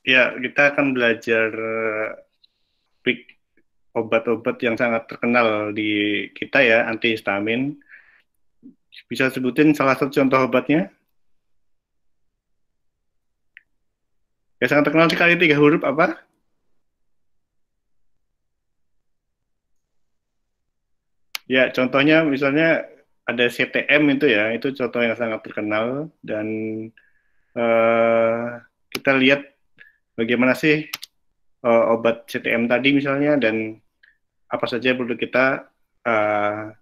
Ya, kita akan belajar pik obat-obat yang sangat terkenal di kita ya, antihistamin. Bisa sebutin salah satu contoh obatnya? Ya sangat terkenal sekali tiga huruf apa? Ya, contohnya misalnya ada CTM itu ya, itu contoh yang sangat terkenal dan uh, kita lihat bagaimana sih uh, obat CTM tadi misalnya dan apa saja perlu kita uh,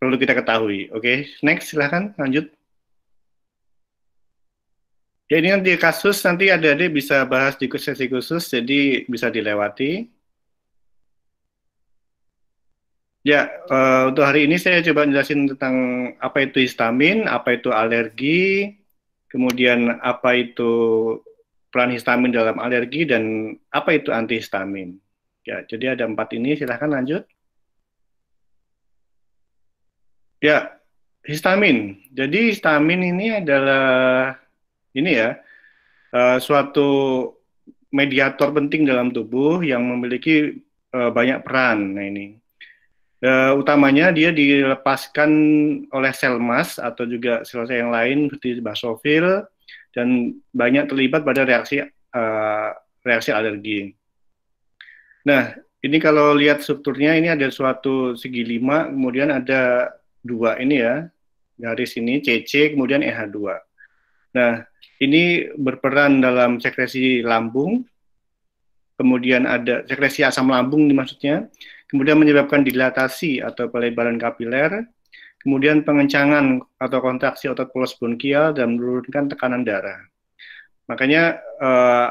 perlu kita ketahui. Oke, okay? next silahkan lanjut. Ya ini nanti kasus nanti ada adik bisa bahas di sesi khusus jadi bisa dilewati. Ya, uh, untuk hari ini saya coba jelasin tentang apa itu histamin, apa itu alergi, kemudian apa itu peran histamin dalam alergi dan apa itu antihistamin. Ya, jadi ada empat ini, silahkan lanjut. Ya, histamin. Jadi histamin ini adalah ini ya uh, suatu mediator penting dalam tubuh yang memiliki uh, banyak peran. Nah ini uh, utamanya dia dilepaskan oleh sel mas atau juga sel-sel yang lain seperti basofil dan banyak terlibat pada reaksi uh, reaksi alergi. Nah, ini kalau lihat strukturnya ini ada suatu segi lima, kemudian ada dua ini ya, garis ini CC, kemudian EH2. Nah, ini berperan dalam sekresi lambung, kemudian ada sekresi asam lambung maksudnya, kemudian menyebabkan dilatasi atau pelebaran kapiler, kemudian pengencangan atau kontraksi otot polos bronkial dan menurunkan tekanan darah. Makanya uh,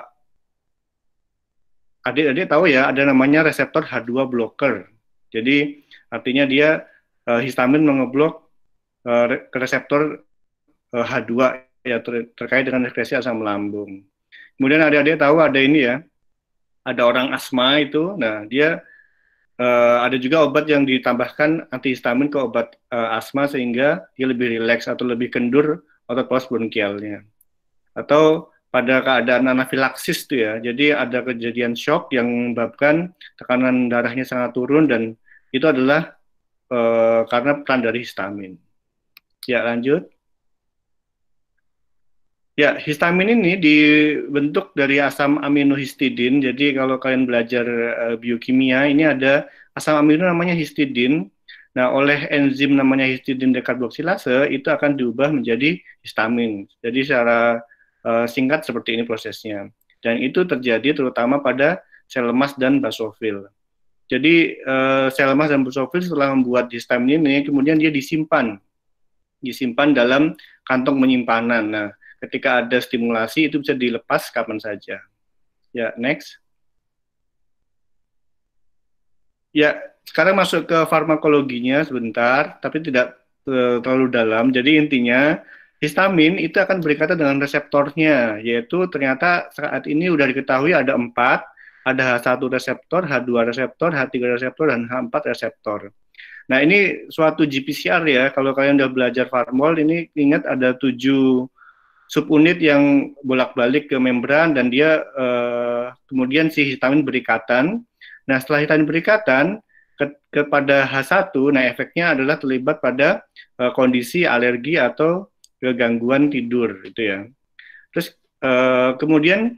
adik-adik tahu ya ada namanya reseptor H2 blocker. Jadi artinya dia uh, histamin mengeblok uh, reseptor uh, H2 ya ter terkait dengan sekresi asam lambung. Kemudian adik-adik tahu ada ini ya, ada orang asma itu, nah dia uh, ada juga obat yang ditambahkan antihistamin ke obat uh, asma sehingga dia lebih rileks atau lebih kendur otot polos bronkialnya. Atau pada keadaan anafilaksis tuh ya, jadi ada kejadian shock yang menyebabkan tekanan darahnya sangat turun dan itu adalah uh, karena peran dari histamin. Ya lanjut. Ya, histamin ini dibentuk dari asam aminohistidin. Jadi kalau kalian belajar uh, biokimia, ini ada asam amino namanya histidin. Nah, oleh enzim namanya histidin dekarboksilase itu akan diubah menjadi histamin. Jadi secara uh, singkat seperti ini prosesnya. Dan itu terjadi terutama pada sel lemas dan basofil. Jadi uh, sel lemas dan basofil setelah membuat histamin ini, kemudian dia disimpan, disimpan dalam kantong penyimpanan. Nah, ketika ada stimulasi itu bisa dilepas kapan saja. Ya, next. Ya, sekarang masuk ke farmakologinya sebentar, tapi tidak uh, terlalu dalam. Jadi intinya histamin itu akan berkaitan dengan reseptornya, yaitu ternyata saat ini sudah diketahui ada empat, ada H1 reseptor, H2 reseptor, H3 reseptor, dan H4 reseptor. Nah ini suatu GPCR ya, kalau kalian sudah belajar farmol, ini ingat ada tujuh subunit yang bolak-balik ke membran dan dia uh, kemudian si histamin berikatan. Nah, setelah histamin berikatan ke, kepada H1, nah efeknya adalah terlibat pada uh, kondisi alergi atau kegangguan tidur itu ya. Terus uh, kemudian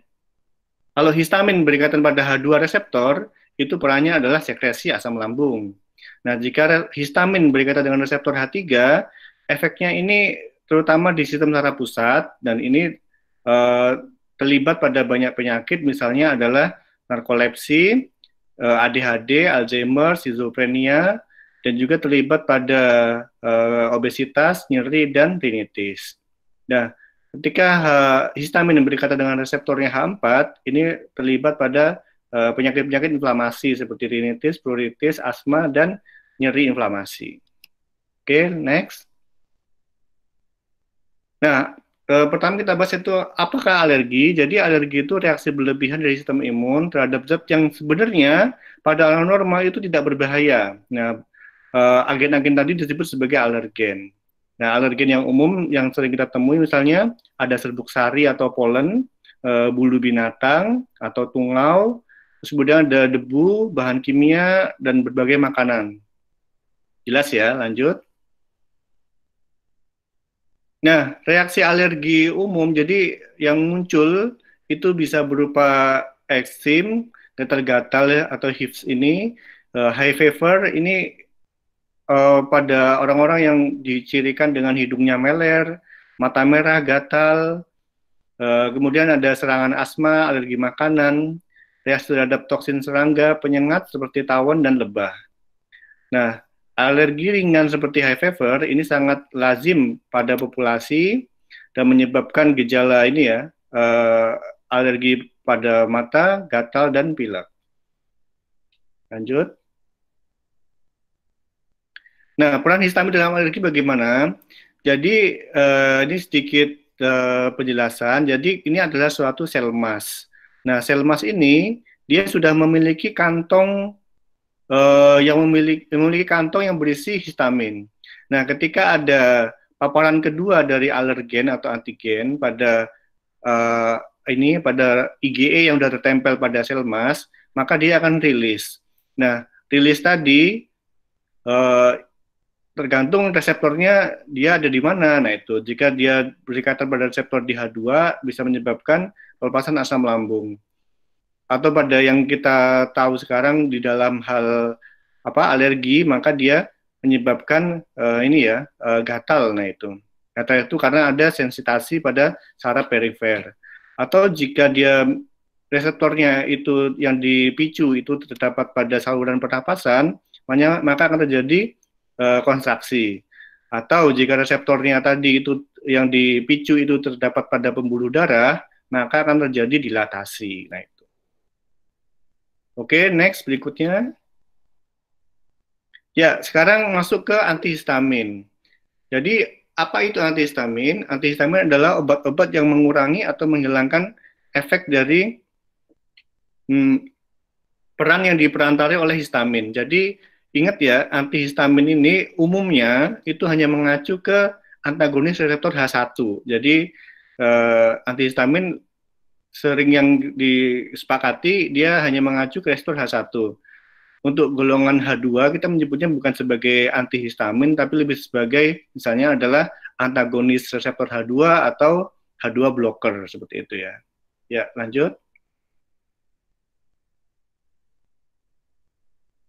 kalau histamin berikatan pada H2 reseptor, itu perannya adalah sekresi asam lambung. Nah, jika histamin berikatan dengan reseptor H3, efeknya ini terutama di sistem saraf pusat dan ini uh, terlibat pada banyak penyakit misalnya adalah narkolepsi, uh, eh, ADHD, Alzheimer, schizophrenia dan juga terlibat pada uh, obesitas, nyeri dan rinitis. Nah, ketika uh, histamin yang berkaitan dengan reseptornya H4 ini terlibat pada penyakit-penyakit uh, inflamasi seperti rinitis, pruritis, asma dan nyeri inflamasi. Oke, okay, next. Nah, eh, pertama kita bahas itu apakah alergi. Jadi alergi itu reaksi berlebihan dari sistem imun terhadap zat yang sebenarnya pada orang normal itu tidak berbahaya. Nah, eh, agen-agen tadi disebut sebagai alergen. Nah, alergen yang umum yang sering kita temui misalnya ada serbuk sari atau polen, uh, bulu binatang atau tungau, terus kemudian ada debu, bahan kimia, dan berbagai makanan. Jelas ya, lanjut. Nah, reaksi alergi umum, jadi yang muncul itu bisa berupa eksim, gatal-gatal atau hives ini, uh, high fever ini uh, pada orang-orang yang dicirikan dengan hidungnya meler, mata merah, gatal, uh, kemudian ada serangan asma, alergi makanan, reaksi terhadap toksin serangga, penyengat seperti tawon dan lebah. Nah, alergi ringan seperti high fever ini sangat lazim pada populasi dan menyebabkan gejala ini ya, uh, alergi pada mata, gatal, dan pilek. Lanjut. Nah, peran histamin dalam alergi bagaimana? Jadi, uh, ini sedikit uh, penjelasan. Jadi, ini adalah suatu sel emas. Nah, sel emas ini dia sudah memiliki kantong uh, yang memiliki, memiliki kantong yang berisi histamin. Nah, ketika ada paparan kedua dari alergen atau antigen pada uh, ini pada IgE yang sudah tertempel pada sel emas, maka dia akan rilis. Nah, rilis tadi uh, tergantung reseptornya dia ada di mana. Nah, itu jika dia berikatan pada reseptor di H2 bisa menyebabkan pelepasan asam lambung. Atau pada yang kita tahu sekarang di dalam hal apa alergi, maka dia menyebabkan uh, ini ya uh, gatal. Nah, itu. Gatal itu karena ada sensitasi pada saraf perifer atau jika dia reseptornya itu yang dipicu itu terdapat pada saluran pernapasan, maka akan terjadi uh, kontraksi. Atau jika reseptornya tadi itu yang dipicu itu terdapat pada pembuluh darah, maka akan terjadi dilatasi. Nah Oke, next berikutnya. Ya, sekarang masuk ke antihistamin. Jadi apa itu antihistamin? Antihistamin adalah obat-obat yang mengurangi atau menghilangkan efek dari hmm, peran yang diperantarai oleh histamin. Jadi ingat ya, antihistamin ini umumnya itu hanya mengacu ke antagonis reseptor H1. Jadi eh, antihistamin sering yang disepakati dia hanya mengacu ke reseptor H1 untuk golongan H2 kita menyebutnya bukan sebagai antihistamin tapi lebih sebagai misalnya adalah antagonis reseptor H2 atau H2 blocker seperti itu ya. Ya, lanjut.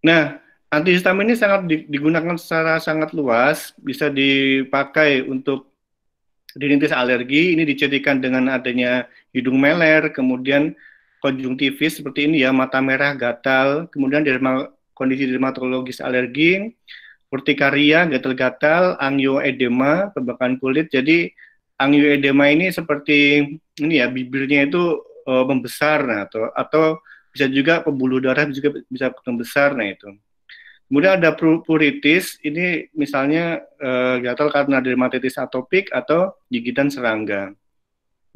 Nah, antihistamin ini sangat digunakan secara sangat luas, bisa dipakai untuk rinitis alergi, ini dicirikan dengan adanya hidung meler, kemudian konjungtivis seperti ini ya, mata merah, gatal, kemudian derma, kondisi dermatologis alergi, urtikaria, gatal-gatal, angioedema, pembakaran kulit. Jadi angioedema ini seperti ini ya, bibirnya itu uh, membesar nah, atau atau bisa juga pembuluh darah juga bisa membesar nah itu. Kemudian ada pruritis, ini misalnya uh, gatal karena dermatitis atopik atau gigitan serangga.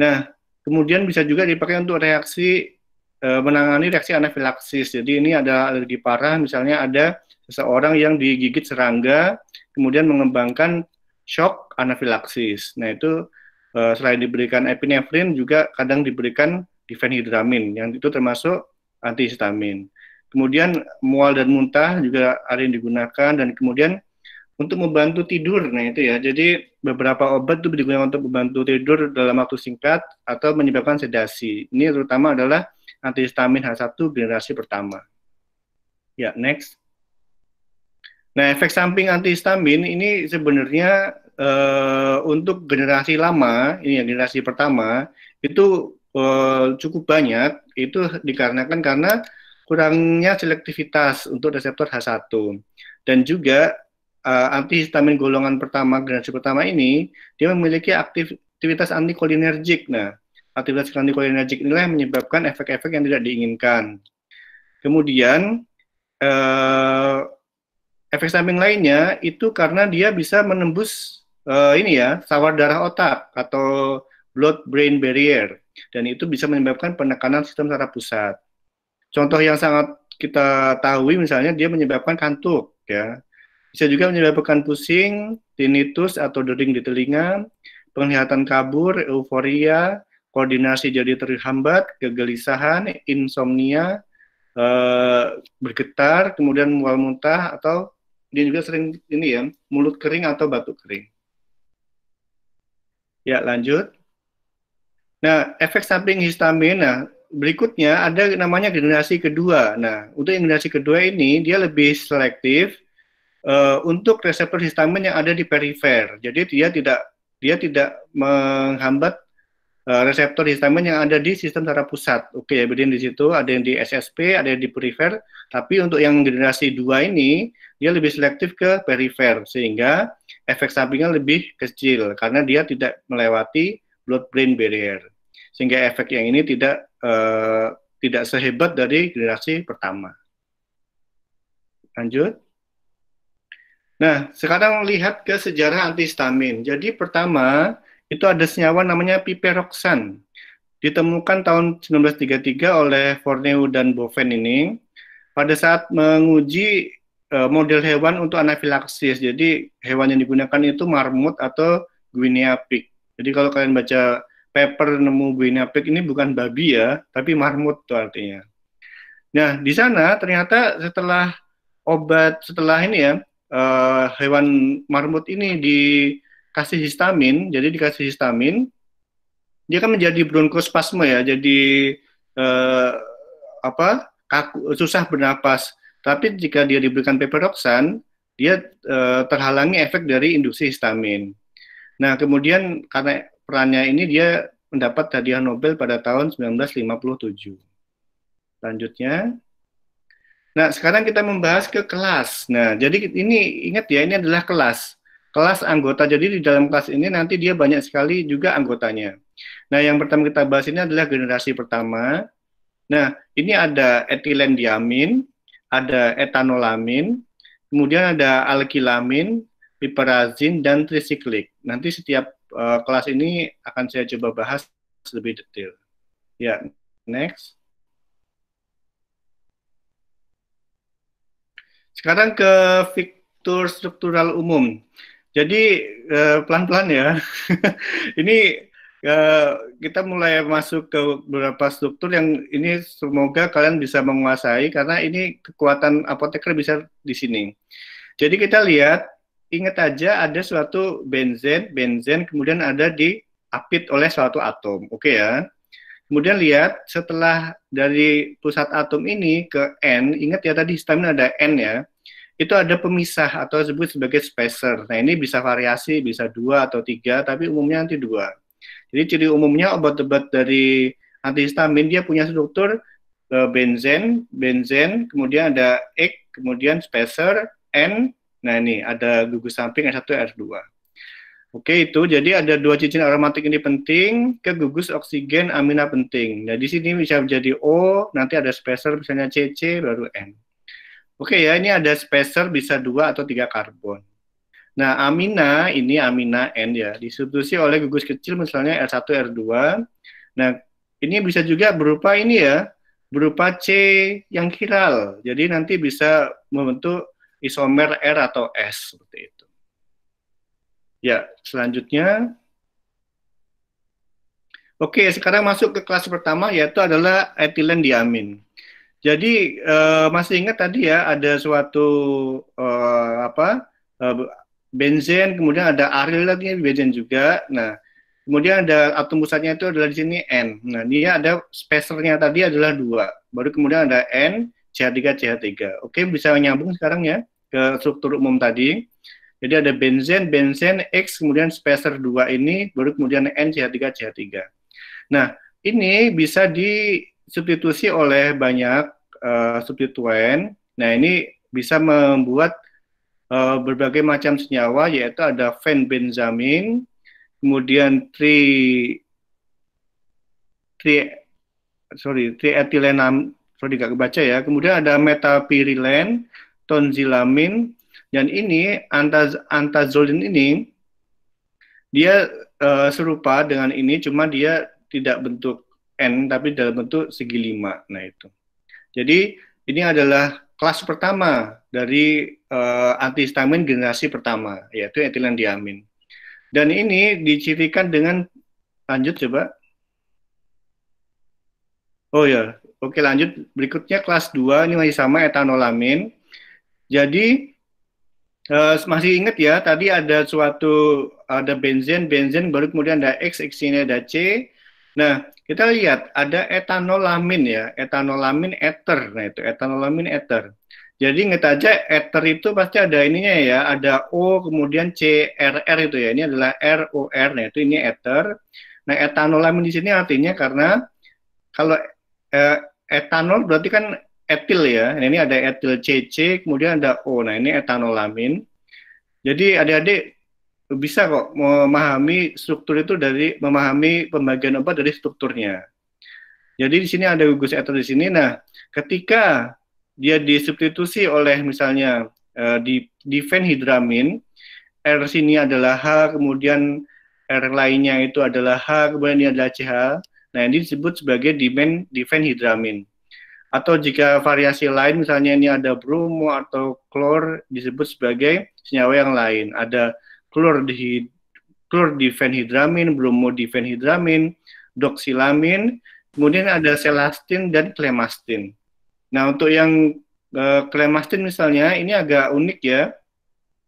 Nah, kemudian bisa juga dipakai untuk reaksi e, menangani reaksi anafilaksis. Jadi ini ada alergi parah, misalnya ada seseorang yang digigit serangga, kemudian mengembangkan shock anafilaksis. Nah itu e, selain diberikan epinefrin juga kadang diberikan difenhidramin, yang itu termasuk antihistamin. Kemudian mual dan muntah juga ada yang digunakan dan kemudian untuk membantu tidur. Nah itu ya. Jadi beberapa obat itu digunakan untuk membantu tidur dalam waktu singkat atau menyebabkan sedasi. Ini terutama adalah antihistamin H1 generasi pertama. Ya, next. Nah, efek samping antihistamin ini sebenarnya uh, untuk generasi lama, ini ya generasi pertama, itu uh, cukup banyak. Itu dikarenakan karena kurangnya selektivitas untuk reseptor H1. Dan juga uh, antihistamin golongan pertama, generasi pertama ini, dia memiliki aktivitas antikolinergik. Nah, aktivitas antikolinergik inilah yang menyebabkan efek-efek yang tidak diinginkan. Kemudian eh, efek samping lainnya itu karena dia bisa menembus eh, ini ya sawar darah otak atau blood brain barrier dan itu bisa menyebabkan penekanan sistem saraf pusat. Contoh yang sangat kita tahu misalnya dia menyebabkan kantuk ya. Bisa juga menyebabkan pusing, tinnitus atau dering di telinga, penglihatan kabur, euforia, koordinasi jadi terhambat, kegelisahan, insomnia, eh, bergetar, kemudian mual muntah atau dia juga sering ini ya, mulut kering atau batuk kering. Ya, lanjut. Nah, efek samping histamin, nah berikutnya ada namanya generasi kedua. Nah, untuk generasi kedua ini dia lebih selektif uh, untuk reseptor histamin yang ada di perifer. Jadi dia tidak dia tidak menghambat uh, reseptor histamin yang ada di sistem saraf pusat. Oke, ya, berarti di situ ada yang di SSP, ada yang di perifer, tapi untuk yang generasi dua ini dia lebih selektif ke perifer sehingga efek sampingnya lebih kecil karena dia tidak melewati blood brain barrier. Sehingga efek yang ini tidak uh, tidak sehebat dari generasi pertama. Lanjut. Nah, sekarang lihat ke sejarah antihistamin. Jadi pertama, itu ada senyawa namanya piperoxan. Ditemukan tahun 1933 oleh Forneu dan Boven ini pada saat menguji uh, model hewan untuk anafilaksis. Jadi hewan yang digunakan itu marmut atau guinea pig. Jadi kalau kalian baca paper nemu guinea pig ini bukan babi ya, tapi marmut itu artinya. Nah, di sana ternyata setelah obat setelah ini ya uh, hewan marmut ini di kasih histamin, jadi dikasih histamin, dia kan menjadi bronkospasme ya, jadi eh, apa kaku, susah bernapas. Tapi jika dia diberikan peperoxan, dia eh, terhalangi efek dari induksi histamin. Nah, kemudian karena perannya ini dia mendapat hadiah Nobel pada tahun 1957. Selanjutnya, nah sekarang kita membahas ke kelas. Nah, jadi ini ingat ya, ini adalah kelas kelas anggota. Jadi di dalam kelas ini nanti dia banyak sekali juga anggotanya. Nah, yang pertama kita bahas ini adalah generasi pertama. Nah, ini ada etilen diamin, ada etanolamin, kemudian ada alkilamin, piperazin, dan trisiklik. Nanti setiap uh, kelas ini akan saya coba bahas lebih detail. Ya, next. Sekarang ke fitur struktural umum. Jadi eh, pelan-pelan uh, ya. ini uh, kita mulai masuk ke beberapa struktur yang ini semoga kalian bisa menguasai karena ini kekuatan apoteker bisa di sini. Jadi kita lihat, ingat aja ada suatu benzen, benzen kemudian ada di apit oleh suatu atom. Oke okay ya. Kemudian lihat setelah dari pusat atom ini ke N, ingat ya tadi histamin ada N ya itu ada pemisah atau disebut sebagai spacer. Nah ini bisa variasi, bisa dua atau tiga, tapi umumnya nanti dua. Jadi ciri umumnya obat-obat dari antihistamin dia punya struktur uh, benzen, benzen, kemudian ada X, kemudian spacer, N. Nah ini ada gugus samping S1, S2. Oke itu jadi ada dua cincin aromatik ini penting ke gugus oksigen amina penting. Nah di sini bisa menjadi O, nanti ada spacer misalnya CC baru N. Oke ya, ini ada spacer bisa dua atau tiga karbon. Nah, amina ini amina N ya, disubstitusi oleh gugus kecil misalnya R1, R2. Nah, ini bisa juga berupa ini ya, berupa C yang kiral. Jadi nanti bisa membentuk isomer R atau S seperti itu. Ya, selanjutnya Oke, sekarang masuk ke kelas pertama yaitu adalah etilen diamin. Jadi uh, masih ingat tadi ya ada suatu uh, apa uh, benzen, kemudian ada aril lagi benzen juga. Nah, kemudian ada atom pusatnya itu adalah di sini N. Nah, dia ada spacernya tadi adalah dua. Baru kemudian ada N, CH3, CH3. Oke, bisa nyambung sekarang ya ke struktur umum tadi. Jadi ada benzen, benzen, X, kemudian spacer dua ini, baru kemudian N, CH3, CH3. Nah, ini bisa di substitusi oleh banyak uh, substituen. Nah, ini bisa membuat uh, berbagai macam senyawa yaitu ada fenbenzamin, kemudian tri tri sorry trietilenam sorry nggak kebaca ya. Kemudian ada metapirilen, tonzilamin, dan ini antaz antazolin ini dia uh, serupa dengan ini, cuma dia tidak bentuk N tapi dalam bentuk segi lima. Nah itu. Jadi ini adalah kelas pertama dari uh, antihistamin generasi pertama, yaitu etilen diamin. Dan ini dicirikan dengan lanjut coba. Oh ya, oke lanjut. Berikutnya kelas 2 ini masih sama etanolamin. Jadi uh, masih ingat ya, tadi ada suatu ada benzen, benzen baru kemudian ada X, X ini ada C. Nah, kita lihat ada etanolamin ya, etanolamin ether. Nah, itu etanolamin ether. Jadi ingat aja ether itu pasti ada ininya ya, ada O kemudian C R R itu ya. Ini adalah R O R. Nah, itu ini ether. Nah, etanolamin di sini artinya karena kalau eh, etanol berarti kan etil ya. Nah, ini ada etil CC, kemudian ada O. Nah, ini etanolamin. Jadi adik-adik bisa kok memahami struktur itu dari memahami pembagian obat dari strukturnya. Jadi di sini ada gugus etil di sini. Nah, ketika dia disubstitusi oleh misalnya uh, di difenhidramin, R sini adalah H, kemudian R lainnya itu adalah H, kemudian ini adalah CH. Nah, ini disebut sebagai dimen difenhidramin. Atau jika variasi lain, misalnya ini ada bromo atau klor, disebut sebagai senyawa yang lain. Ada klor di klor difenhidramin, bromo difenhidramin, doksilamin, kemudian ada selastin dan klemastin. Nah, untuk yang uh, klemastin misalnya, ini agak unik ya,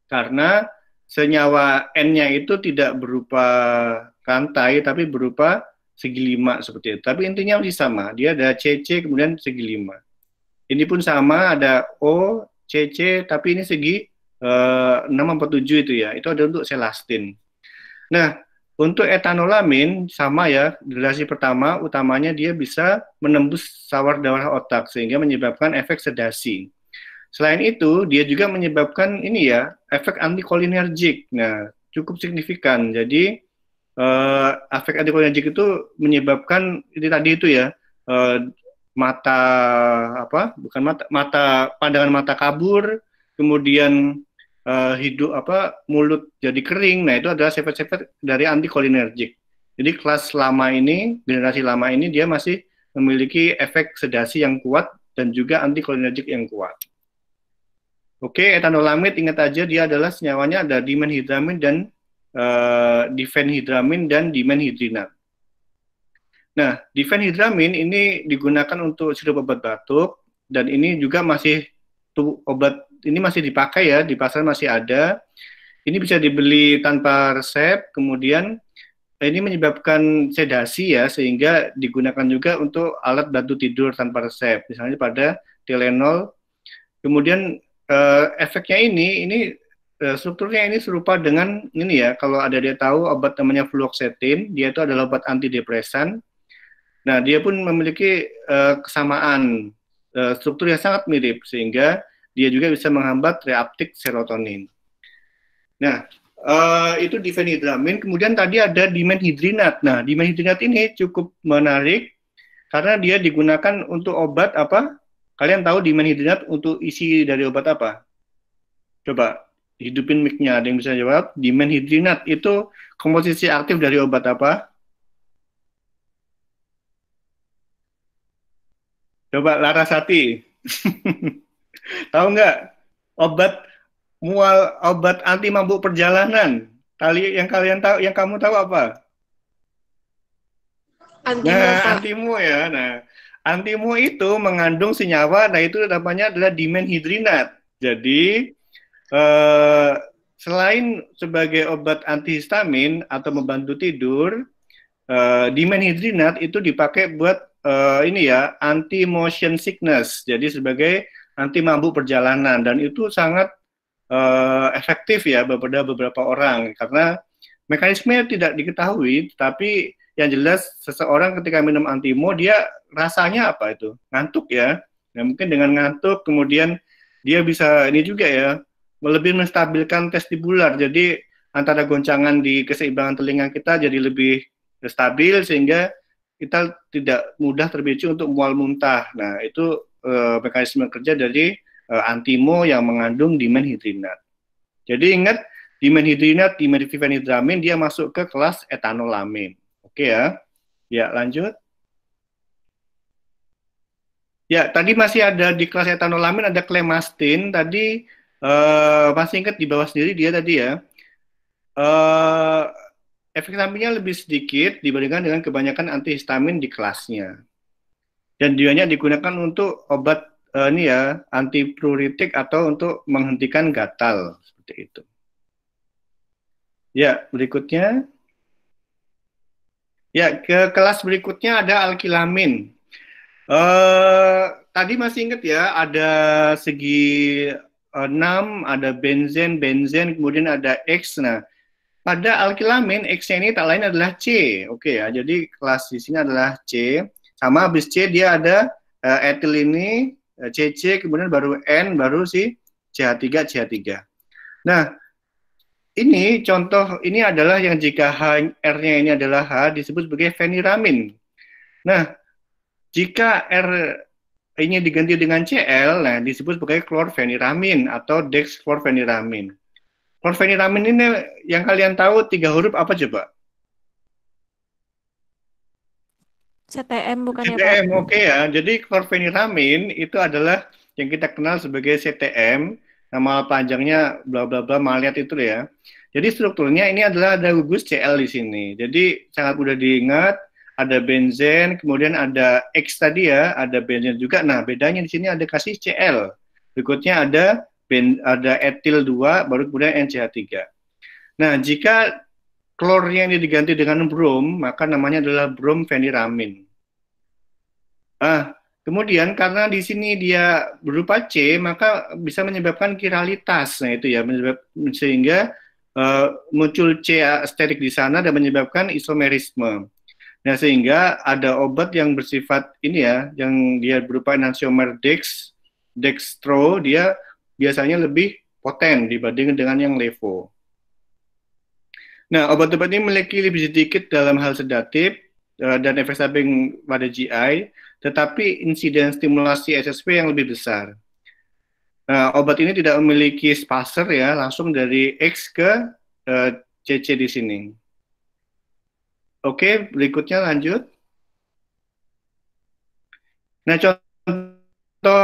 karena senyawa N-nya itu tidak berupa rantai, tapi berupa segi lima seperti itu. Tapi intinya masih sama. Dia ada CC kemudian segi lima. Ini pun sama ada O, CC tapi ini segi uh, 6 atau 7 itu ya. Itu ada untuk selastin. Nah, untuk etanolamin sama ya, relasi pertama utamanya dia bisa menembus sawar darah otak sehingga menyebabkan efek sedasi. Selain itu, dia juga menyebabkan ini ya, efek antikolinergik. Nah, cukup signifikan. Jadi uh, efek antikolinergik itu menyebabkan ini tadi itu ya uh, mata apa bukan mata mata pandangan mata kabur kemudian uh, hidup apa mulut jadi kering. Nah itu adalah sifat-sifat dari antikolinergik jadi kelas lama ini generasi lama ini dia masih memiliki efek sedasi yang kuat dan juga antikolinergik yang kuat. Oke, etanolamid ingat aja dia adalah senyawanya ada dimenhidramin dan uh, difenhidramin dan dimenhidrinat. Nah, difenhidramin ini digunakan untuk sirup obat batuk dan ini juga masih obat ini masih dipakai ya di pasar masih ada. Ini bisa dibeli tanpa resep, kemudian eh, ini menyebabkan sedasi ya sehingga digunakan juga untuk alat bantu tidur tanpa resep, misalnya pada Tylenol. Kemudian eh, efeknya ini ini Eh, strukturnya ini serupa dengan ini ya, kalau ada dia tahu obat namanya fluoxetine, dia itu adalah obat antidepresan. Nah, dia pun memiliki uh, kesamaan uh, struktur yang sangat mirip sehingga dia juga bisa menghambat reuptake serotonin. Nah, uh, itu difenidramin. Kemudian tadi ada dimenhidrinat. Nah, dimenhidrinat ini cukup menarik karena dia digunakan untuk obat apa? Kalian tahu dimenhidrinat untuk isi dari obat apa? Coba hidupin mic-nya. Ada yang bisa jawab? Dimenhidrinat itu komposisi aktif dari obat apa? Coba Larasati. tahu nggak? Obat mual obat anti mabuk perjalanan. Kali yang kalian tahu, yang kamu tahu apa? Antimo. Nah, antimo ya. Nah, antimo itu mengandung senyawa, nah itu namanya adalah dimenhidrinat. Jadi Uh, selain sebagai obat antihistamin atau membantu tidur, uh, dimenhidrinat itu dipakai buat uh, ini ya anti motion sickness. Jadi sebagai anti mabuk perjalanan dan itu sangat uh, efektif ya kepada beberapa orang karena mekanismenya tidak diketahui, tapi yang jelas seseorang ketika minum antimo dia rasanya apa itu ngantuk ya. Nah, mungkin dengan ngantuk kemudian dia bisa ini juga ya lebih menstabilkan vestibular. Jadi antara goncangan di keseimbangan telinga kita jadi lebih stabil sehingga kita tidak mudah terpicu untuk mual muntah. Nah, itu e, mekanisme kerja dari e, antimo yang mengandung dimenhidrinat. Jadi ingat dimenhidrinat, dimethylphenhydramin dia masuk ke kelas etanolamin. Oke ya. Ya, lanjut. Ya, tadi masih ada di kelas etanolamin ada klemastin. Tadi Uh, masih ingat di bawah sendiri dia tadi ya. Uh, efek sampingnya lebih sedikit dibandingkan dengan kebanyakan antihistamin di kelasnya. dan dianya digunakan untuk obat uh, ini ya antipruritik atau untuk menghentikan gatal seperti itu. Ya, berikutnya. Ya, ke kelas berikutnya ada alkilamin. Uh, tadi masih ingat ya, ada segi 6, ada benzen, benzen, kemudian ada X. Nah, pada alkilamin X ini tak lain adalah C. Oke ya, jadi kelas di sini adalah C. Sama habis C dia ada uh, etil ini CC, kemudian baru N, baru si CH3, CH3. Nah, ini contoh ini adalah yang jika R-nya ini adalah H disebut sebagai feniramin. Nah, jika R ini diganti dengan Cl, nah disebut sebagai klorfeniramin atau dexklorfeniramin. Klorfeniramin ini yang kalian tahu tiga huruf apa coba? CTM bukan CTM, ya CTM, oke okay ya. Jadi klorfeniramin itu adalah yang kita kenal sebagai CTM, nama panjangnya bla bla bla maliat itu ya. Jadi strukturnya ini adalah ada gugus Cl di sini. Jadi sangat mudah diingat ada benzen, kemudian ada X tadi ya, ada benzen juga. Nah, bedanya di sini ada kasih Cl. Berikutnya ada ben, ada etil 2, baru kemudian NCH3. Nah, jika klornya ini diganti dengan brom, maka namanya adalah bromfeniramin. Ah, kemudian karena di sini dia berupa C, maka bisa menyebabkan kiralitas. Nah, itu ya, menyebab, sehingga uh, muncul C asterik di sana dan menyebabkan isomerisme. Nah, sehingga ada obat yang bersifat ini ya, yang dia berupa enantiomer dex, dextro, dia biasanya lebih poten dibanding dengan yang levo. Nah, obat-obat ini memiliki lebih sedikit dalam hal sedatif uh, dan efek samping pada GI, tetapi insiden stimulasi SSP yang lebih besar. Nah, obat ini tidak memiliki spaser ya, langsung dari X ke uh, eh, CC di sini. Oke, berikutnya lanjut. Nah, contoh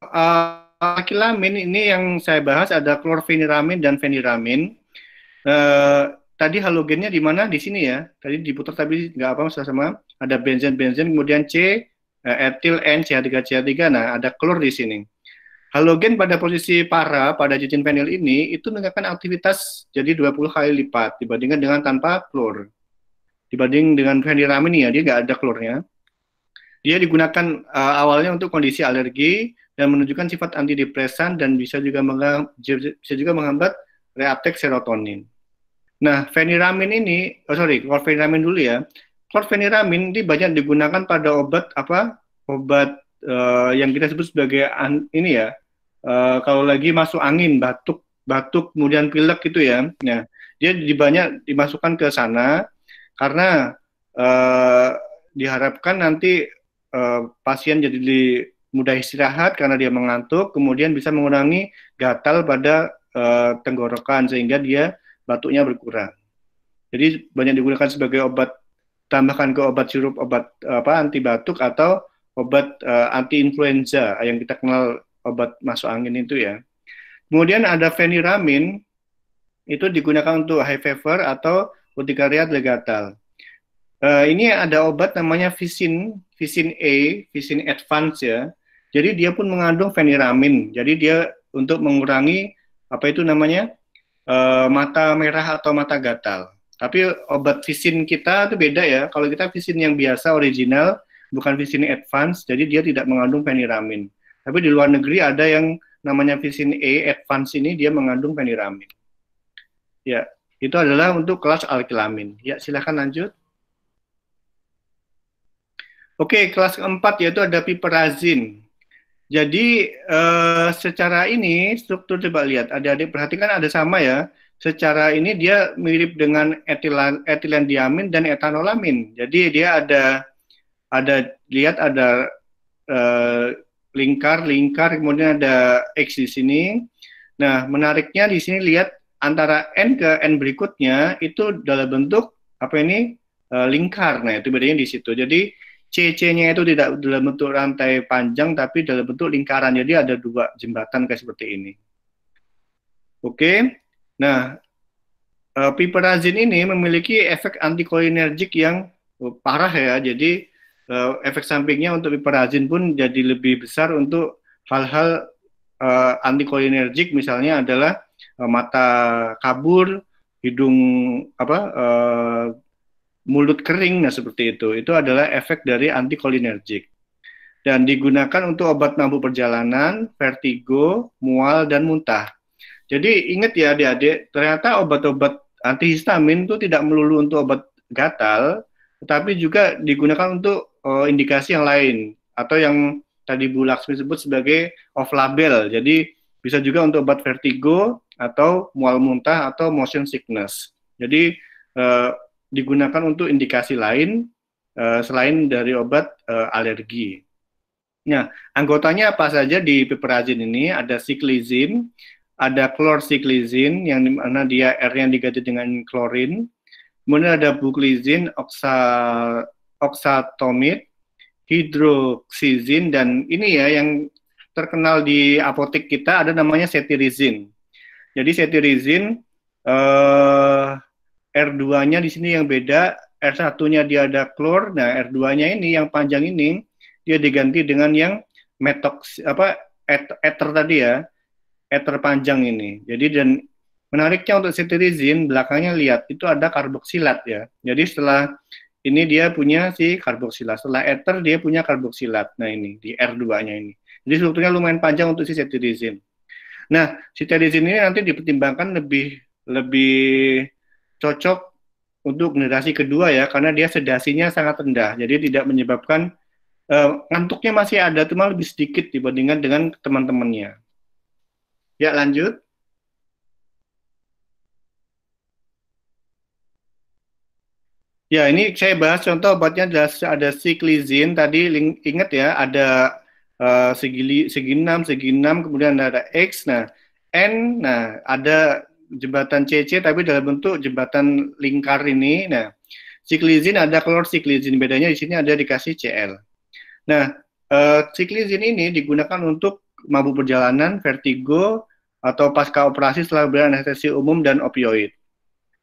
uh, akilamin ini yang saya bahas ada klorfeniramin dan feniramin. Uh, tadi halogennya di mana? Di sini ya. Tadi diputar tapi nggak apa sama. Ada benzen-benzen, kemudian C, uh, etil N, CH3, CH3. Nah, ada klor di sini. Halogen pada posisi para pada cincin fenil ini itu meningkatkan aktivitas jadi 20 kali lipat dibandingkan dengan tanpa klor dibanding dengan feniramin ya dia nggak ada klornya dia digunakan uh, awalnya untuk kondisi alergi dan menunjukkan sifat antidepresan dan bisa juga bisa juga menghambat reuptake serotonin. Nah, feniramin ini, oh sorry, klorfeniramin dulu ya. Klorfeniramin ini banyak digunakan pada obat apa? Obat uh, yang kita sebut sebagai an, ini ya. Uh, kalau lagi masuk angin, batuk, batuk, kemudian pilek gitu ya. Nah, dia banyak dimasukkan ke sana karena uh, diharapkan nanti uh, pasien jadi di, mudah istirahat karena dia mengantuk, kemudian bisa mengurangi gatal pada uh, tenggorokan sehingga dia batuknya berkurang. Jadi banyak digunakan sebagai obat tambahkan ke obat sirup obat apa anti batuk atau obat uh, anti influenza yang kita kenal obat masuk angin itu ya. Kemudian ada feniramin itu digunakan untuk high fever atau urtikaria legatal. Uh, ini ada obat namanya Visin, Visin A, Visin Advance ya. Jadi dia pun mengandung feniramin. Jadi dia untuk mengurangi apa itu namanya uh, mata merah atau mata gatal. Tapi obat Visin kita itu beda ya. Kalau kita Visin yang biasa original, bukan Visin Advance, jadi dia tidak mengandung feniramin. Tapi di luar negeri ada yang namanya Visin A Advance ini dia mengandung feniramin. Ya, itu adalah untuk kelas alkilamin. Ya, silahkan lanjut. Oke, kelas keempat yaitu ada piperazin. Jadi uh, secara ini struktur coba lihat, adik-adik perhatikan ada sama ya. Secara ini dia mirip dengan etilan, etilen diamin dan etanolamin. Jadi dia ada ada lihat ada uh, lingkar lingkar kemudian ada x di sini. Nah menariknya di sini lihat antara n ke n berikutnya itu dalam bentuk apa ini uh, lingkar. Nah, itu bedanya di situ. Jadi CC-nya itu tidak dalam bentuk rantai panjang tapi dalam bentuk lingkaran. Jadi ada dua jembatan kayak seperti ini. Oke. Nah, uh, piperazin ini memiliki efek antikolinergik yang parah ya. Jadi uh, efek sampingnya untuk piperazin pun jadi lebih besar untuk hal-hal antikolinergik misalnya adalah mata kabur, hidung apa uh, mulut kering nah seperti itu. Itu adalah efek dari antikolinergik. Dan digunakan untuk obat mabuk perjalanan, vertigo, mual dan muntah. Jadi ingat ya adik-adik, ternyata obat-obat antihistamin itu tidak melulu untuk obat gatal, tetapi juga digunakan untuk uh, indikasi yang lain atau yang tadi Bu Laksmi sebut sebagai off label. Jadi bisa juga untuk obat vertigo atau mual muntah atau motion sickness. Jadi uh, digunakan untuk indikasi lain uh, selain dari obat uh, alergi. Nah, anggotanya apa saja di piperazin ini? Ada siklizin, ada klorsiklizin yang di mana dia R-nya diganti dengan klorin, kemudian ada buklizin, oksa, oksatomid, hidroksizin, dan ini ya yang terkenal di apotek kita ada namanya cetirizin. Jadi cetirizin eh, R2-nya di sini yang beda, R1-nya dia ada klor, nah R2-nya ini yang panjang ini dia diganti dengan yang metox apa ether tadi ya ether panjang ini. Jadi dan menariknya untuk cetirizin belakangnya lihat itu ada karboksilat ya. Jadi setelah ini dia punya si karboksilat. Setelah ether dia punya karboksilat. Nah ini di R2-nya ini. Jadi sebetulnya lumayan panjang untuk si cetirizin. Nah, cetirizin ini nanti dipertimbangkan lebih lebih cocok untuk generasi kedua ya karena dia sedasinya sangat rendah. Jadi tidak menyebabkan uh, ngantuknya masih ada cuma lebih sedikit dibandingkan dengan teman-temannya. Ya, lanjut. Ya, ini saya bahas contoh obatnya ada, ada siklizin. Tadi ingat ya, ada uh, segi, segi 6, segi 6, kemudian ada X. Nah, N, nah ada jembatan CC tapi dalam bentuk jembatan lingkar ini. Nah, siklizin ada klor siklizin. Bedanya di sini ada dikasih CL. Nah, uh, ini digunakan untuk mabuk perjalanan, vertigo, atau pasca operasi setelah berikan anestesi umum dan opioid.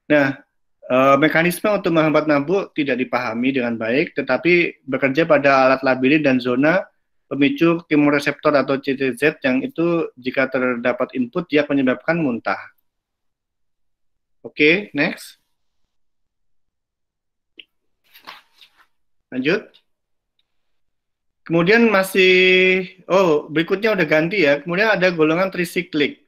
Nah, e, mekanisme untuk menghambat nabuk tidak dipahami dengan baik, tetapi bekerja pada alat labilin dan zona pemicu kemoreseptor atau CTZ yang itu jika terdapat input dia menyebabkan muntah. Oke, okay, next. Lanjut. Kemudian masih, oh berikutnya udah ganti ya. Kemudian ada golongan trisiklik.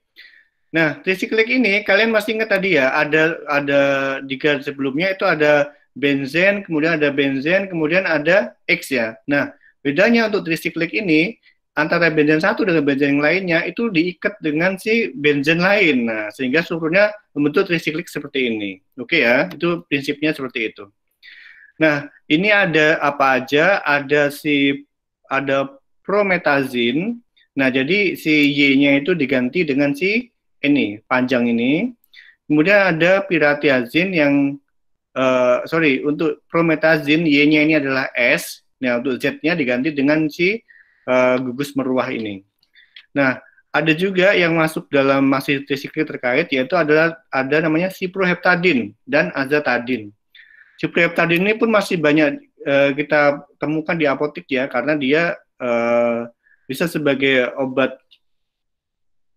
Nah, trisiklik ini kalian masih ingat tadi ya, ada ada garis sebelumnya itu ada benzen, kemudian ada benzen, kemudian ada X ya. Nah, bedanya untuk trisiklik ini antara benzen satu dengan benzen yang lainnya itu diikat dengan si benzen lain. Nah, sehingga strukturnya membentuk trisiklik seperti ini. Oke ya, itu prinsipnya seperti itu. Nah, ini ada apa aja? Ada si ada prometazin. Nah, jadi si Y-nya itu diganti dengan si ini panjang ini. Kemudian ada piratiazin yang uh, sorry untuk prometazin Y-nya ini adalah S. Nah untuk Z-nya diganti dengan si uh, gugus meruah ini. Nah ada juga yang masuk dalam masih trisiklik terkait yaitu adalah ada namanya ciproheptadin dan azatadin. Ciproheptadin ini pun masih banyak uh, kita temukan di apotek ya karena dia uh, bisa sebagai obat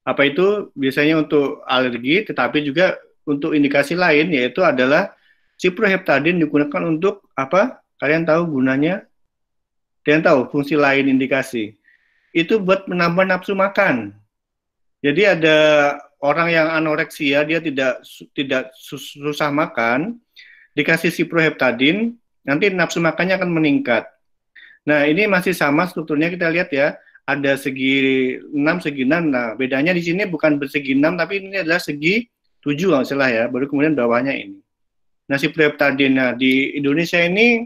apa itu biasanya untuk alergi tetapi juga untuk indikasi lain yaitu adalah ciproheptadin digunakan untuk apa? Kalian tahu gunanya? Kalian tahu fungsi lain indikasi? Itu buat menambah nafsu makan. Jadi ada orang yang anoreksia dia tidak tidak susah makan dikasih ciproheptadin nanti nafsu makannya akan meningkat. Nah, ini masih sama strukturnya kita lihat ya ada segi 6, segi 6. Nah, bedanya di sini bukan bersegi 6, tapi ini adalah segi 7 kalau salah ya. Baru kemudian bawahnya ini. Nah, si preptadin nah, di Indonesia ini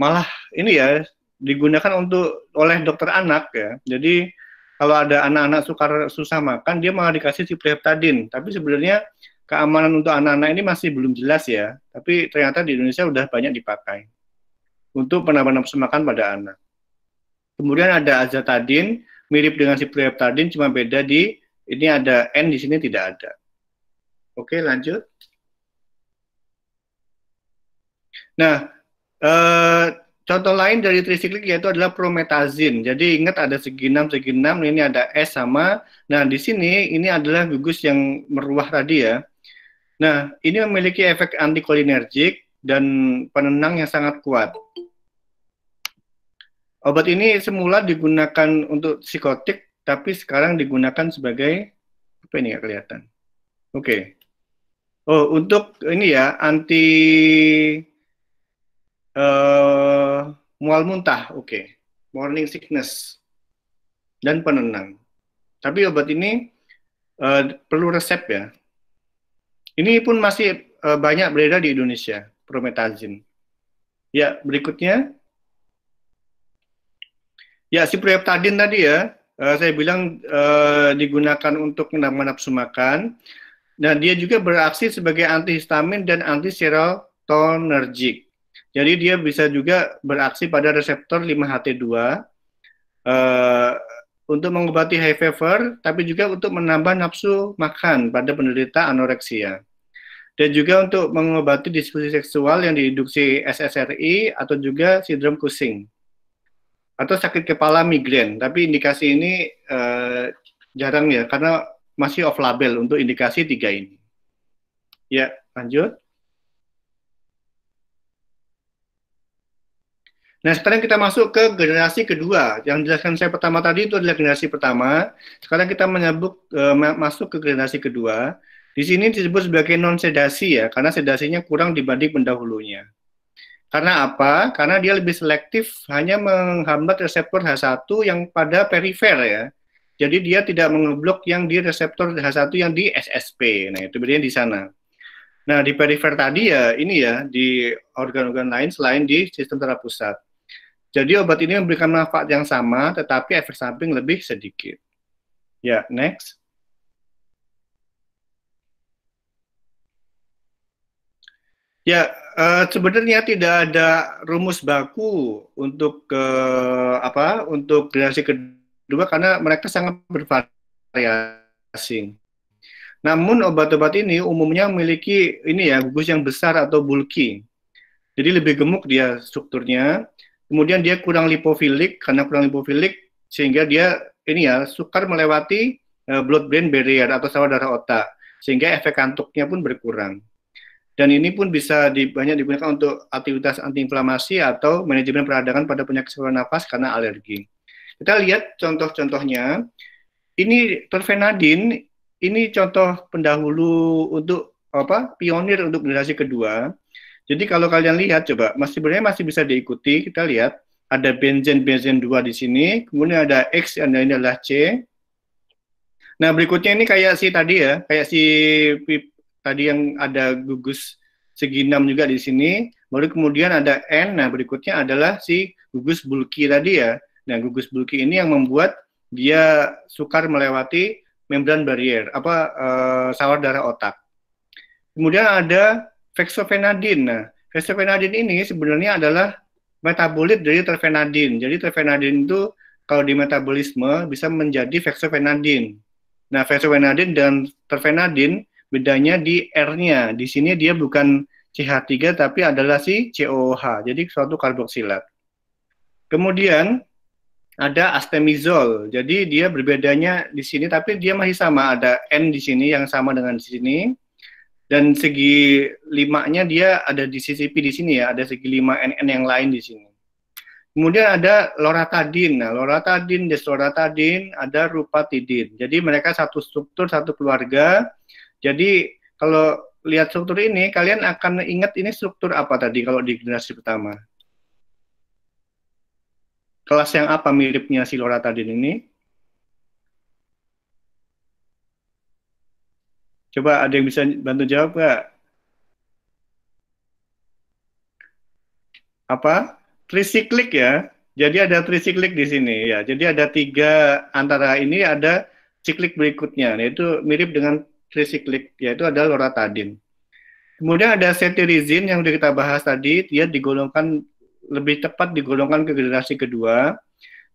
malah ini ya digunakan untuk oleh dokter anak ya. Jadi kalau ada anak-anak suka susah makan, dia malah dikasih si preptadin. Tapi sebenarnya keamanan untuk anak-anak ini masih belum jelas ya. Tapi ternyata di Indonesia udah banyak dipakai untuk penambahan nafsu makan pada anak. Kemudian ada azatadin, mirip dengan si cipreptadin, cuma beda di ini ada N di sini tidak ada. Oke, lanjut. Nah, eh, contoh lain dari trisiklik yaitu adalah prometazin. Jadi ingat ada segi 6, segi 6, ini ada S sama. Nah, di sini ini adalah gugus yang meruah tadi ya. Nah, ini memiliki efek antikolinergik dan penenang yang sangat kuat. Obat ini semula digunakan untuk psikotik, tapi sekarang digunakan sebagai apa ini ya kelihatan? Oke. Okay. Oh, untuk ini ya anti uh, mual muntah, oke. Okay. Morning sickness dan penenang. Tapi obat ini uh, perlu resep ya. Ini pun masih uh, banyak beredar di Indonesia, promethazine. Ya, berikutnya Ya, si proeptadin tadi ya, uh, saya bilang uh, digunakan untuk menambah nafsu makan. Dan dia juga beraksi sebagai antihistamin dan anti serotonergic. Jadi dia bisa juga beraksi pada reseptor 5-HT2 uh, eh, untuk mengobati high fever, tapi juga untuk menambah nafsu makan pada penderita anoreksia. Dan juga untuk mengobati diskusi seksual yang diinduksi SSRI atau juga sindrom Cushing atau sakit kepala migrain. Tapi indikasi ini uh, jarang ya karena masih off label untuk indikasi tiga ini. Ya, lanjut. Nah, sekarang kita masuk ke generasi kedua. Yang dijelaskan saya pertama tadi itu adalah generasi pertama. Sekarang kita menyebut uh, masuk ke generasi kedua. Di sini disebut sebagai non sedasi ya, karena sedasinya kurang dibanding pendahulunya. Karena apa? Karena dia lebih selektif hanya menghambat reseptor H1 yang pada perifer ya. Jadi dia tidak mengeblok yang di reseptor H1 yang di SSP. Nah, itu bedanya di sana. Nah, di perifer tadi ya ini ya di organ-organ lain selain di sistem saraf pusat. Jadi obat ini memberikan manfaat yang sama tetapi efek samping lebih sedikit. Ya, next. Ya, uh, sebenarnya tidak ada rumus baku untuk uh, apa untuk generasi kedua karena mereka sangat bervariasi. Namun obat-obat ini umumnya memiliki ini ya gugus yang besar atau bulky. Jadi lebih gemuk dia strukturnya. Kemudian dia kurang lipofilik karena kurang lipofilik sehingga dia ini ya sukar melewati uh, blood brain barrier atau saluran darah otak sehingga efek kantuknya pun berkurang dan ini pun bisa di, banyak digunakan untuk aktivitas antiinflamasi atau manajemen peradangan pada penyakit saluran nafas karena alergi. Kita lihat contoh-contohnya. Ini terfenadin, ini contoh pendahulu untuk apa? Pionir untuk generasi kedua. Jadi kalau kalian lihat coba, masih sebenarnya masih bisa diikuti. Kita lihat ada benzen benzen 2 di sini, kemudian ada X dan ini adalah C. Nah, berikutnya ini kayak si tadi ya, kayak si tadi yang ada gugus segi 6 juga di sini, baru kemudian ada N, nah berikutnya adalah si gugus bulky tadi ya. Nah, gugus bulky ini yang membuat dia sukar melewati membran barrier, apa uh, sawar darah otak. Kemudian ada fexofenadin. Fexofenadin ini sebenarnya adalah metabolit dari terfenadin. Jadi terfenadin itu kalau di metabolisme bisa menjadi fexofenadin. Nah, fexofenadin dan terfenadin bedanya di R-nya. Di sini dia bukan CH3 tapi adalah si COOH. Jadi suatu karboksilat. Kemudian ada astemizol. Jadi dia berbedanya di sini tapi dia masih sama ada N di sini yang sama dengan di sini. Dan segi limanya dia ada di CCP di sini ya, ada segi lima NN yang lain di sini. Kemudian ada loratadin. Nah, loratadin, desloratadin, ada rupatidin. Jadi mereka satu struktur, satu keluarga jadi kalau lihat struktur ini, kalian akan ingat ini struktur apa tadi kalau di generasi pertama? Kelas yang apa miripnya si loratadin ini? Coba ada yang bisa bantu jawab nggak? Apa? Trisiklik ya. Jadi ada trisiklik di sini ya. Jadi ada tiga antara ini ada siklik berikutnya. Nah, itu mirip dengan trisiklik yaitu adalah loratadin. Kemudian ada cetirizin yang sudah kita bahas tadi, dia digolongkan lebih tepat digolongkan ke generasi kedua.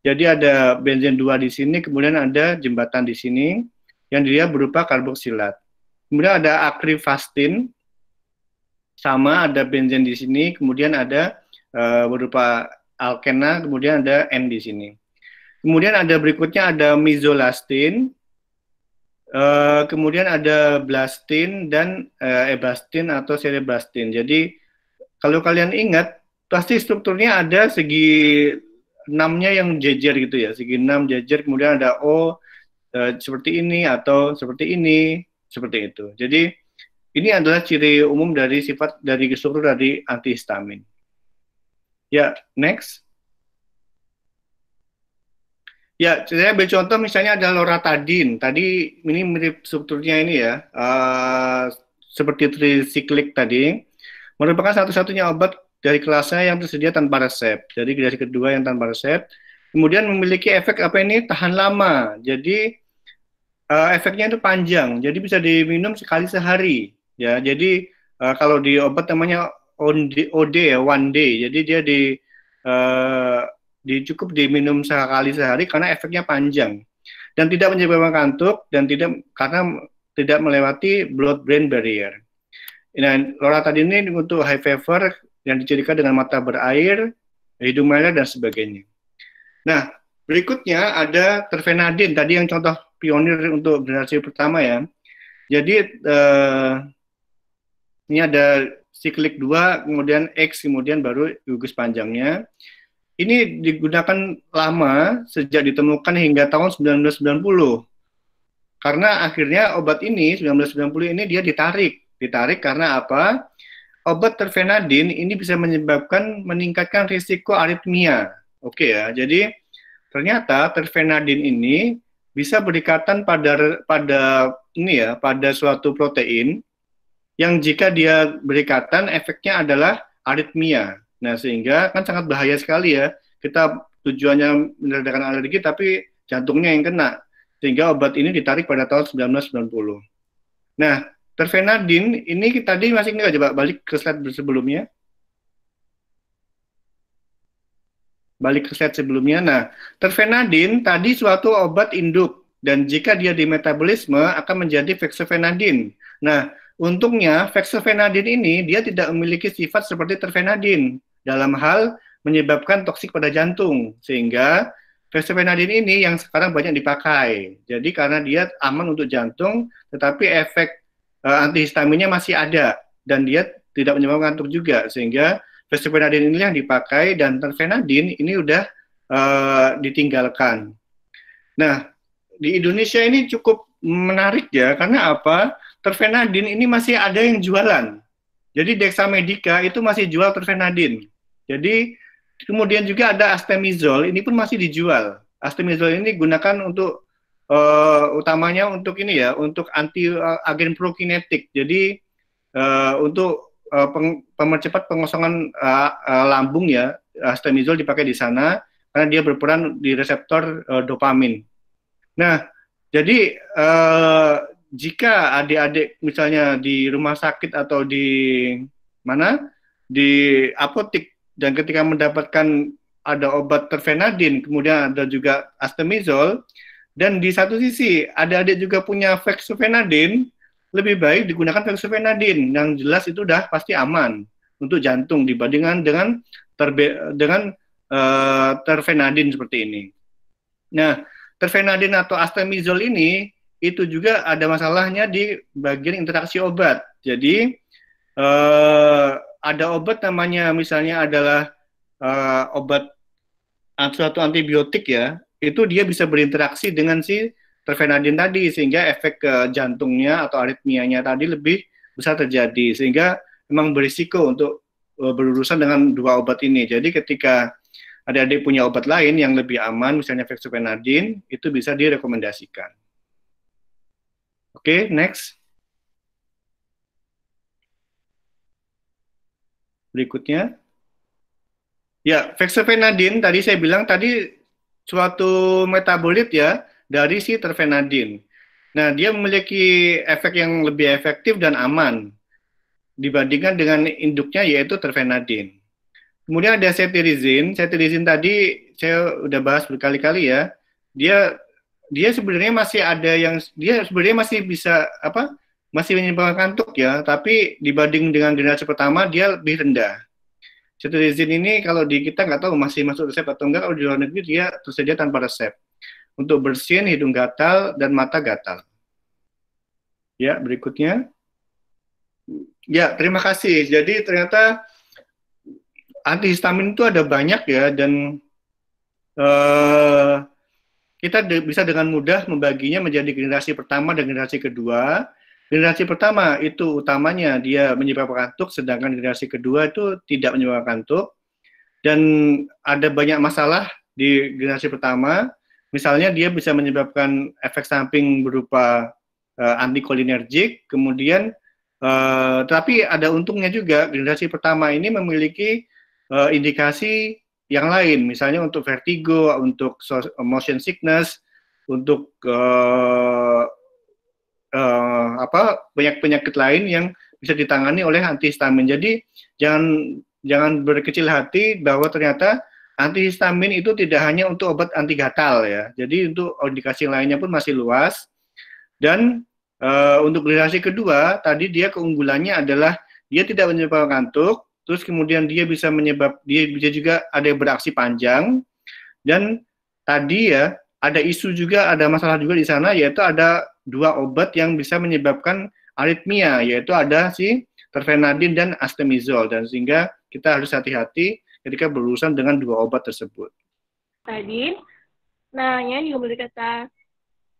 Jadi ada benzen 2 di sini, kemudian ada jembatan di sini yang dia berupa karboksilat. Kemudian ada akrifastin, sama ada benzen di sini, kemudian ada uh, berupa alkena, kemudian ada N di sini. Kemudian ada berikutnya ada mizolastin, uh, kemudian ada blastin dan uh, ebastin atau cereblastin. Jadi kalau kalian ingat, pasti strukturnya ada segi enamnya yang jejer gitu ya, segi enam jejer, kemudian ada O seperti ini atau seperti ini, seperti itu. Jadi ini adalah ciri umum dari sifat dari struktur dari antihistamin. Ya, next. Ya, saya ambil contoh misalnya ada loratadin. Tadi ini mirip strukturnya ini ya, uh, seperti trisiklik tadi. Merupakan satu-satunya obat dari kelasnya yang tersedia tanpa resep. Jadi dari kedua yang tanpa resep. Kemudian memiliki efek apa ini? Tahan lama. Jadi uh, efeknya itu panjang. Jadi bisa diminum sekali sehari. Ya, jadi uh, kalau di obat namanya OD ya, one day. Jadi dia di uh, di, cukup diminum sekali sehari karena efeknya panjang dan tidak menyebabkan kantuk dan tidak karena tidak melewati blood brain barrier. Nah, loratadin ini untuk high fever yang dicirikan dengan mata berair, hidung merah dan sebagainya. Nah, berikutnya ada terfenadin tadi yang contoh pionir untuk generasi pertama ya. Jadi eh, ini ada siklik 2, kemudian X, kemudian baru gugus panjangnya ini digunakan lama sejak ditemukan hingga tahun 1990. Karena akhirnya obat ini 1990 ini dia ditarik. Ditarik karena apa? Obat terfenadin ini bisa menyebabkan meningkatkan risiko aritmia. Oke ya. Jadi ternyata terfenadin ini bisa berikatan pada pada ini ya, pada suatu protein yang jika dia berikatan efeknya adalah aritmia. Nah, sehingga kan sangat bahaya sekali ya. Kita tujuannya meredakan alergi tapi jantungnya yang kena. Sehingga obat ini ditarik pada tahun 1990. Nah, terfenadin ini tadi masih enggak coba balik ke slide sebelumnya. Balik ke slide sebelumnya. Nah, terfenadin tadi suatu obat induk dan jika dia di metabolisme akan menjadi fexofenadin. Nah, Untungnya, fexofenadin ini dia tidak memiliki sifat seperti terfenadin dalam hal menyebabkan toksik pada jantung, sehingga fexofenadin ini yang sekarang banyak dipakai. Jadi karena dia aman untuk jantung, tetapi efek uh, antihistaminnya masih ada dan dia tidak menyebabkan kantuk juga, sehingga fexofenadin ini yang dipakai dan terfenadin ini udah uh, ditinggalkan. Nah, di Indonesia ini cukup menarik ya, karena apa? terfenadin ini masih ada yang jualan. Jadi dexamedica itu masih jual terfenadin. Jadi kemudian juga ada astemizol, ini pun masih dijual. Astemizol ini digunakan untuk uh, utamanya untuk ini ya, untuk anti uh, agen prokinetik. Jadi uh, untuk uh, peng, pemercepat pengosongan uh, uh, lambung ya, astemizol dipakai di sana karena dia berperan di reseptor uh, dopamin. Nah, jadi uh, jika adik-adik misalnya di rumah sakit atau di mana di apotik dan ketika mendapatkan ada obat terfenadin, kemudian ada juga astemizol, dan di satu sisi ada adik juga punya fexofenadin, lebih baik digunakan fexofenadin yang jelas itu udah pasti aman untuk jantung dibandingkan dengan terbe dengan uh, terfenadin seperti ini. Nah, terfenadin atau astemizol ini itu juga ada masalahnya di bagian interaksi obat. Jadi uh, ada obat namanya misalnya adalah uh, obat suatu antibiotik ya, itu dia bisa berinteraksi dengan si terfenadin tadi sehingga efek ke jantungnya atau aritmianya tadi lebih besar terjadi sehingga memang berisiko untuk uh, berurusan dengan dua obat ini. Jadi ketika adik-adik punya obat lain yang lebih aman, misalnya fexofenadin, itu bisa direkomendasikan. Oke, okay, next. Berikutnya. Ya, fexofenadin tadi saya bilang tadi suatu metabolit ya dari si terfenadin. Nah, dia memiliki efek yang lebih efektif dan aman dibandingkan dengan induknya yaitu terfenadin. Kemudian ada cetirizin. Cetirizin tadi saya udah bahas berkali-kali ya. Dia dia sebenarnya masih ada yang dia sebenarnya masih bisa apa masih menyebabkan kantuk ya tapi dibanding dengan generasi pertama dia lebih rendah Cetirizine ini kalau di kita nggak tahu masih masuk resep atau enggak, kalau di luar negeri dia tersedia tanpa resep. Untuk bersin, hidung gatal, dan mata gatal. Ya, berikutnya. Ya, terima kasih. Jadi ternyata antihistamin itu ada banyak ya, dan uh, kita de bisa dengan mudah membaginya menjadi generasi pertama dan generasi kedua. Generasi pertama itu utamanya dia menyebabkan kantuk, sedangkan generasi kedua itu tidak menyebabkan kantuk. Dan ada banyak masalah di generasi pertama, misalnya dia bisa menyebabkan efek samping berupa uh, antikolinergik, kemudian uh, tapi ada untungnya juga generasi pertama ini memiliki uh, indikasi yang lain, misalnya untuk vertigo, untuk motion sickness, untuk uh, uh, apa banyak penyakit lain yang bisa ditangani oleh antihistamin. Jadi jangan jangan berkecil hati bahwa ternyata antihistamin itu tidak hanya untuk obat anti gatal ya. Jadi untuk indikasi lainnya pun masih luas. Dan uh, untuk generasi kedua tadi dia keunggulannya adalah dia tidak menyebabkan kantuk, terus kemudian dia bisa menyebab dia bisa juga ada beraksi panjang dan tadi ya ada isu juga ada masalah juga di sana yaitu ada dua obat yang bisa menyebabkan aritmia yaitu ada si terfenadin dan astemizol dan sehingga kita harus hati-hati ketika berurusan dengan dua obat tersebut. Tadi nanya juga memiliki kata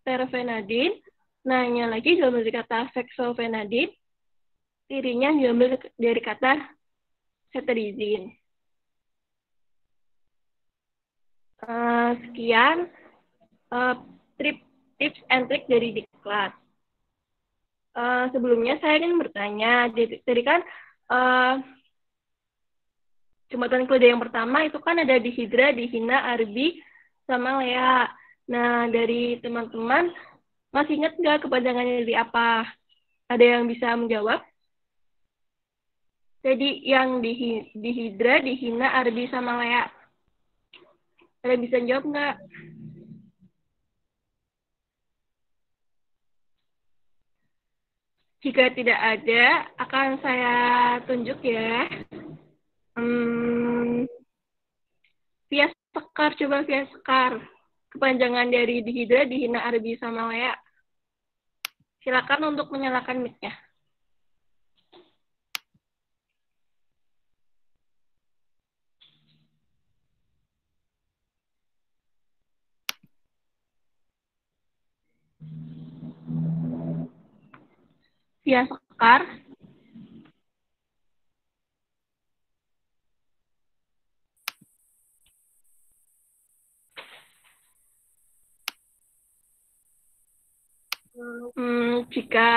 terfenadin, nanya lagi juga memiliki kata fexofenadin, tirinya diambil dari kata cetirizine. Uh, sekian uh, trip, tips and trick dari Diklat. Uh, sebelumnya saya ingin bertanya, jadi kan uh, jembatan keledai yang pertama itu kan ada di Hidra, di Hina, Arbi, sama Lea. Nah, dari teman-teman, masih ingat nggak kepanjangannya dari apa? Ada yang bisa menjawab? Jadi yang di, di Hidra, dihina Arbi sama Lea. Ada bisa jawab nggak? Jika tidak ada, akan saya tunjuk ya. Hmm, via sekar, coba via sekar. Kepanjangan dari dihidra, dihina Arbi sama Lea. Silakan untuk menyalakan mic-nya. via Sekar. Hmm, jika